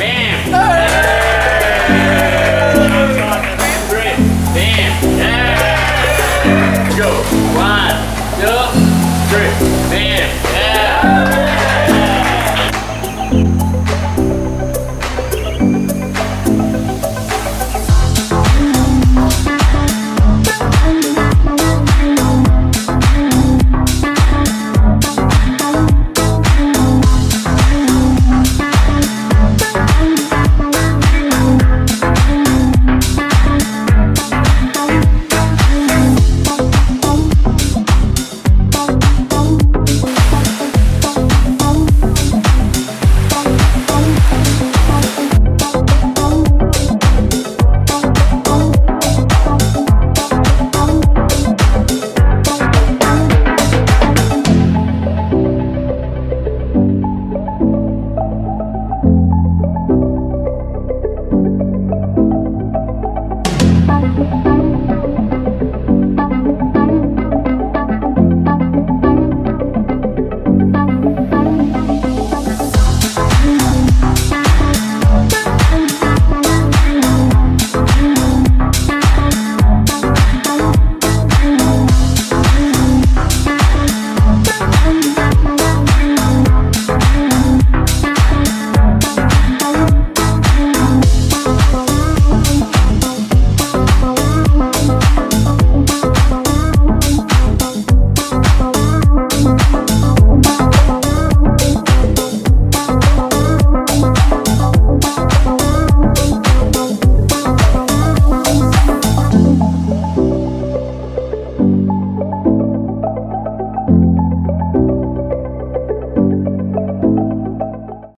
Bam!